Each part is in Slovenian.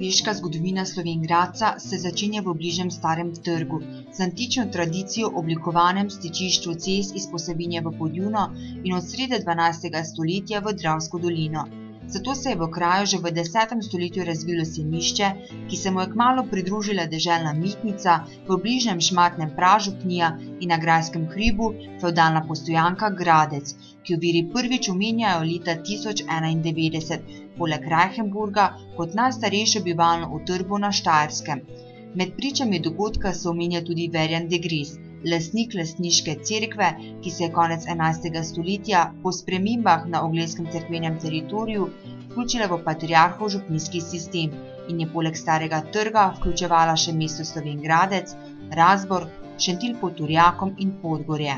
Srednjeveška zgodovina Slovenjgradca se začenja v bližnjem Starem trgu, z antično tradicijo oblikovanem stičišču cest iz Posavine v Podjuno in od srede 12. stoletja v Dravsko dolino. Zato se je v kraju že v 10. stoletju razvilo semišče, ki se mu je kmalo pridružila deželna mitnica, v bližnjem šmatnem pražu knija in na grajskem hribu feudalna postojanka Gradec, ki jo viri prvič omenjajo leta 1091, poleg Reichenburga kot najstarejšo bivalno utrbo na Štajerskem. Med pričami dogodka se omenja tudi Verjan de Gris, lastnik lastniške cerkve, ki se je konec 11. stoletja po spremembah na ogleskem cerkvenem teritoriju vključila v patriarhov župnijski sistem in je poleg starega trga vključevala še mesto Slovengradec, Razbor, Šentil pod Turjakom in Podgorje.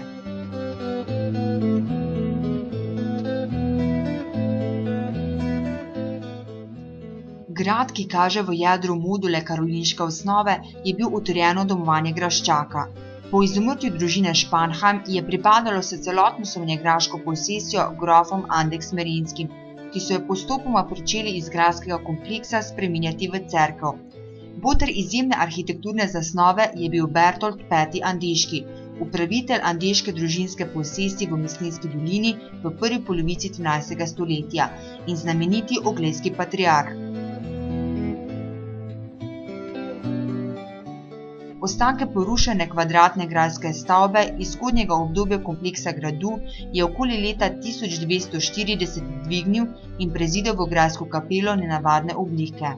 Grad, ki kaže v jedru module karolinške osnove, je bil utrjeno domovanje graščaka. Po izumrtju družine Španham je pripadalo se celotno sovnjegraško posesijo grofom Andeks Merinskim, ki so jo postopoma pričeli iz gradskega kompleksa spreminjati v cerkev. Boter izjemne arhitekturne zasnove je bil Bertolt V. Andeški, upravitelj andeške družinske posesti v Mislinski dolini v prvi polovici 13. stoletja in znameniti oglejski patriarh. Ostanke porušene kvadratne grajske stavbe iz zgodnjega obdobja kompleksa gradu je okoli leta 1240 dvignil in prezidel v grajsko kapelo nenavadne oblike.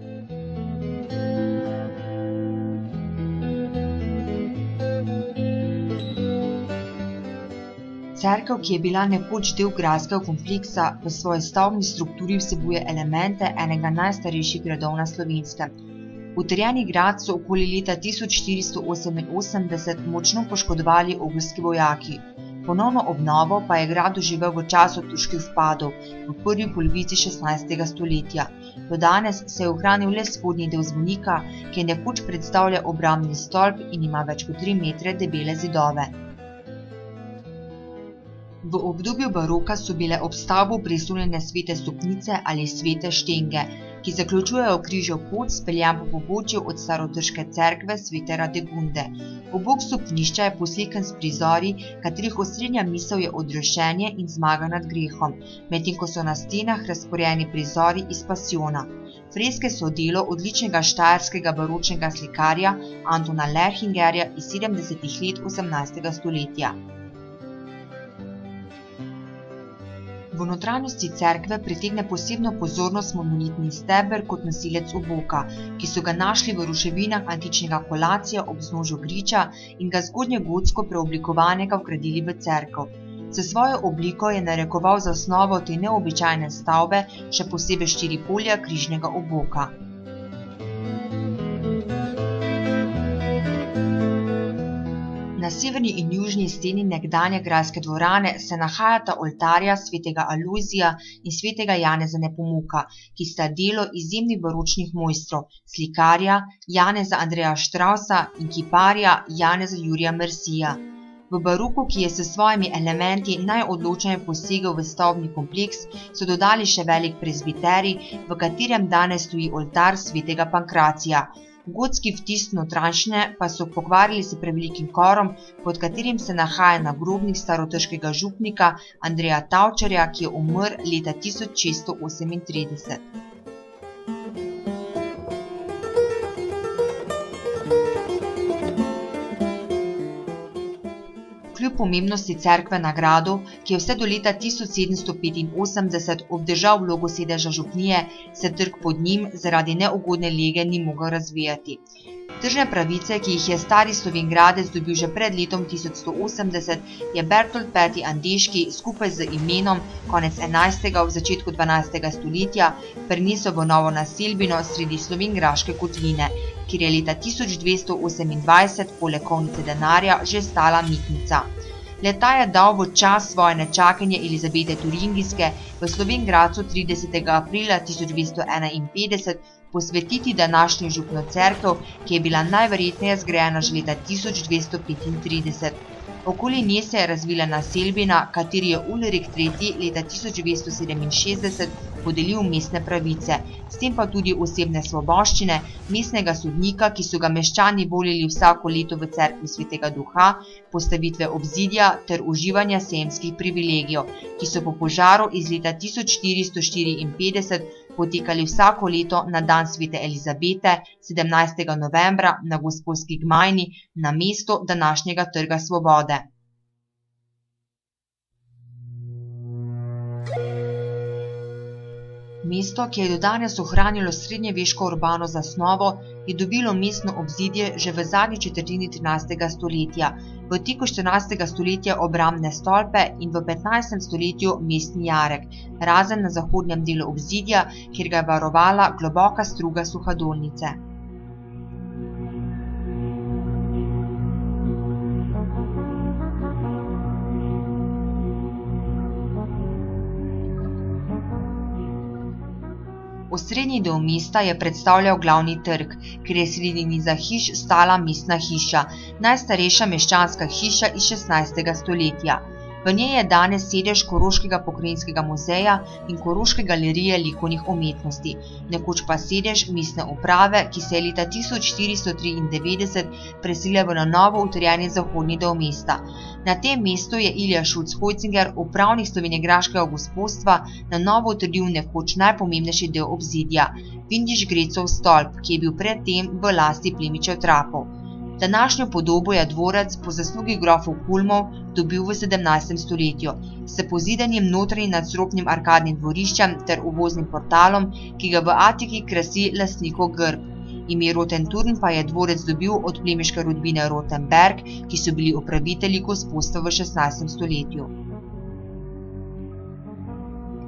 Cerkev, ki je bila nekoč del grajskega kompleksa, v svoji stavbni strukturi vsebuje elemente enega najstarejših gradov na Slovenskem, Utrjeni grad so okoli leta 1488 močno poškodovali ogrski vojaki. Ponovno obnovo pa je grad doživel v času turških vpadov v prvi polovici 16. stoletja. Do danes se je ohranil le spodnji del zvonika, ki je nekoč predstavlja obramni stolp in ima več kot 3 metre debele zidove. V obdobju baroka so bile ob stavbu prislonjene svete stopnice ali svete štenge, ki zaključujejo križev pot speljan po pobočju od starotrške cerkve svete Radegunde. Obok stopnišča je poslikan s prizori, katerih osrednja misel je odrešenje in zmaga nad grehom, medtem ko so na stenah razporejeni prizori iz pasiona. Freske so delo odličnega štajerskega baročnega slikarja Antona Lerhingerja iz 70. let 18. stoletja. V notranjosti cerkve pritegne posebno pozornost monolitni steber kot nosilec oboka, ki so ga našli v ruševinah antičnega kolacija ob znožju griča in ga zgodnje gotsko preoblikovanega vgradili v cerkev. S svojo obliko je narekoval za osnovo te neobičajne stavbe še posebej štiri polja križnega oboka. Na severni in južni steni nekdanje grajske dvorane se nahajata oltarja svetega Aluzija in svetega Janeza Nepomuka, ki sta delo izjemnih baročnih mojstrov, slikarja Janeza Andreja Štrausa in kiparja Janeza Jurija Mersija. V baroku, ki je s svojimi elementi najodločneje posegel v stavbni kompleks, so dodali še velik prezbiterij, v katerem danes stoji oltar svetega Pankracija. Gotski vtis notranjšine pa so pokvarili s prevelikim korom, pod katerim se nahaja nagrobnik starotrškega župnika Andreja Tavčarja, ki je umrl leta 1638. pomembnosti cerkve na gradu, ki je vse do leta 1785 obdržal vlogo sedeža župnije, se trg pod njim zaradi neugodne lege ni mogel razvijati. Tržne pravice, ki jih je stari Slovengradec dobil že pred letom 1180, je Bertolt V. Andeški skupaj z imenom konec 11. v začetku 12. stoletja prenesel v novo naselbino sredi Slovengraške kotline, kjer je leta 1228 poleg kovnice denarja že stala mitnica. Leta je dal v čas svoje nečakanje Elizabete Turingijske v Slovengracu 30. aprila 1251 posvetiti današnjo župno cerkev, ki je bila najverjetneje zgrajena že leta 1235. Okoli nje se je razvila naselbina, kateri je Ulrik III. leta 1967 podelil mestne pravice, s tem pa tudi osebne svoboščine mestnega sodnika, ki so ga meščani volili vsako leto v cerkvi svetega duha, postavitve obzidja ter uživanja sejemskih privilegijev, ki so po požaru iz leta 1454 potekali vsako leto na dan svete Elizabete 17. novembra na gospodski gmajni na mesto današnjega trga svobode. Mesto, ki je do danes ohranilo srednjeveško urbano zasnovo, je dobilo mestno obzidje že v zadnji četrtini 13. stoletja, v teku 14. stoletja obrambne stolpe in v 15. stoletju mestni jarek, razen na zahodnem delu obzidja, kjer ga je varovala globoka struga suhadolnice. Osrednji del mesta je predstavljal glavni trg, kjer je sredi niza hiš stala mestna hiša, najstarejša meščanska hiša iz 16. stoletja. V njej je danes sedež Koroškega pokrajinskega muzeja in Koroške galerije likovnih umetnosti, nekoč pa sedež mestne uprave, ki se je leta 1493 preselila v na novo utrjeni zahodni del mesta. Na tem mestu je Ilja Šulc-Hojcinger, upravnik slovenjegraškega gospodstva, na novo utrdil nekoč najpomembnejši del obzidja, Vindiš Grecov stolp, ki je bil predtem v lasti plemičev trapov. Današnjo podobo je dvorec po zaslugi grofov Kulmov dobil v 17. stoletju, s pozidanjem notranjim nadstropnim arkadnim dvoriščem ter uvoznim portalom, ki ga v Atiki krasi lastnikov grb. Ime Rotenturn pa je dvorec dobil od plemiške rodbine Rotenberg, ki so bili upravitelji gospodstva v 16. stoletju.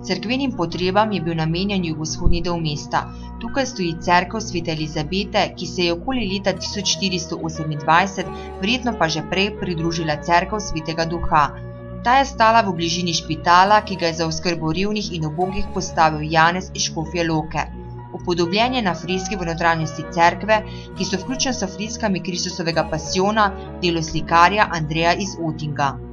Cerkvenim potrebam je bil namenjen jugovzhodni del mesta. Tukaj stoji cerkev svete Elizabete, ki se je okoli leta 1428, verjetno pa že prej, pridružila cerkev svetega duha. Ta je stala v bližini špitala, ki ga je za oskrbo revnih in obogih postavil Janez iz Škofje Loke. Upodobljen je na freski v notranjosti cerkve, ki so vključene s freskami Kristusovega pasiona, delo slikarja Andreja iz Otinga.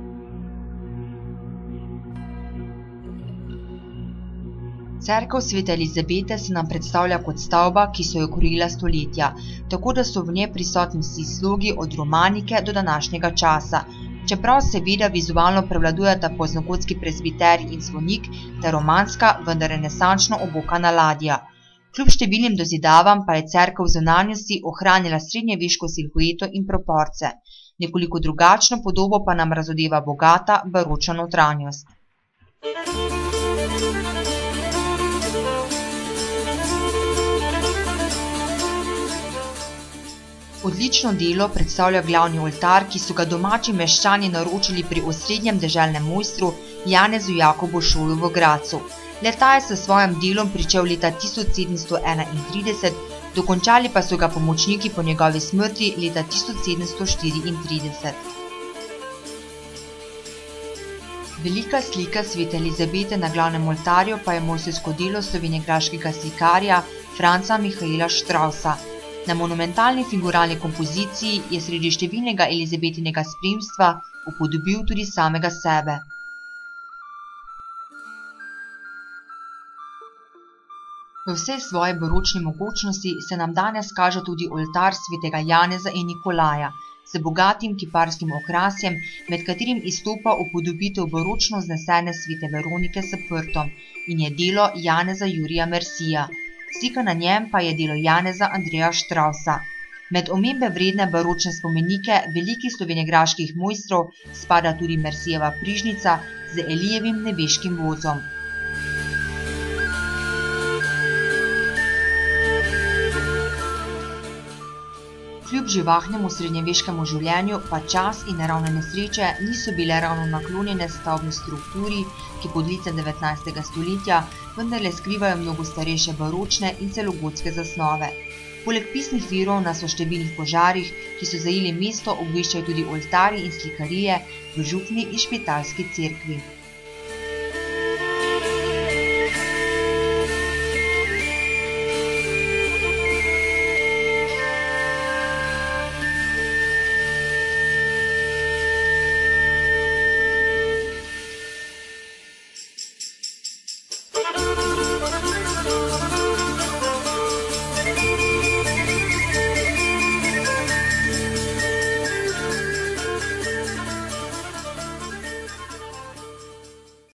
Cerkev svete Elizabete se nam predstavlja kot stavba, ki so jo korila stoletja, tako da so v njej prisotni vsi slogi od romanike do današnjega časa. Čeprav seveda vizualno prevladujeta poznogotski prezbiter in zvonik ter romanska, vendar renesančno obokana ladja. Kljub številnim dozidavam pa je cerkev v zunanjosti ohranila srednjeveško silhueto in proporce. Nekoliko drugačno podobo pa nam razodeva bogata, baročna notranjost. Odlično delo predstavlja glavni oltar, ki so ga domači meščani naročili pri osrednjem deželnem mojstru Janezu Jakobu Šolu v Gracu. Leta je s svojim delom pričel leta 1731, dokončali pa so ga pomočniki po njegovi smrti leta 1734. Velika slika svete Elizabete na glavnem oltarju pa je mojstrsko delo slovenjegraškega slikarja Franca Mihaela Štrausa, Na monumentalni figuralni kompoziciji je sredi številnega Elizabetinega spremstva upodobil tudi samega sebe. V vsej svoji baročni mogočnosti se nam danes kaže tudi oltar svetega Janeza in Nikolaja, z bogatim kiparskim okrasjem, med katerim izstopa upodobitev baročno znesene svete Veronike s prtom in je delo Janeza Jurija Mersija, slika na njem pa je delo Janeza Andreja Štrausa. Med omembe vredne baročne spomenike velikih slovenjegraških mojstrov spada tudi Mersijeva prižnica z Elijevim nebeškim vozom. Kljub živahnemu srednjeveškemu življenju pa čas in naravne nesreče niso bile ravno naklonjene stavbni strukturi, ki pod licem 19. stoletja vendarle skrivajo mnogo starejše baročne in celo gotske zasnove. Poleg pisnih virov nas o številnih požarih, ki so zajeli mesto, obveščajo tudi oltari in slikarije v župni in špitalski cerkvi.